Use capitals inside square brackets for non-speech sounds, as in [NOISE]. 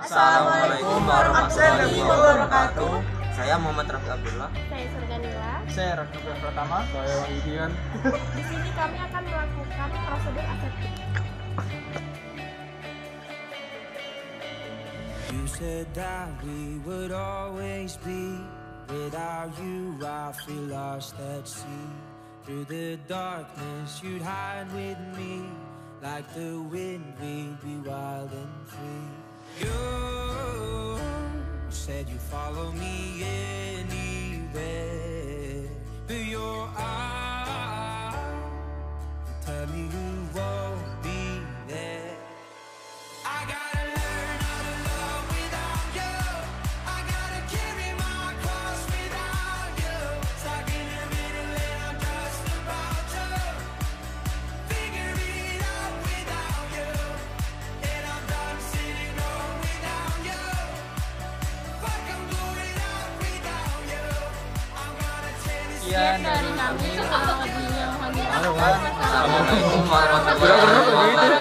Assalamualaikum warahmatullahi wabarakatuh. Saya Muhammad Rafi Abdullah. Saya Surganila. Saya Rakibah Pratama. Saya Wahidian. [LAUGHS] Di sini kami akan melakukan prosedur aseptik. You said that we would always be. Without you, I feel lost at sea. Through the darkness, you'd hide with me. Like the wind, we'd be wild and free. You said you'd follow me anywhere. Sekian dari kami. Assalamualaikum warahmatullahi wabarakatuh.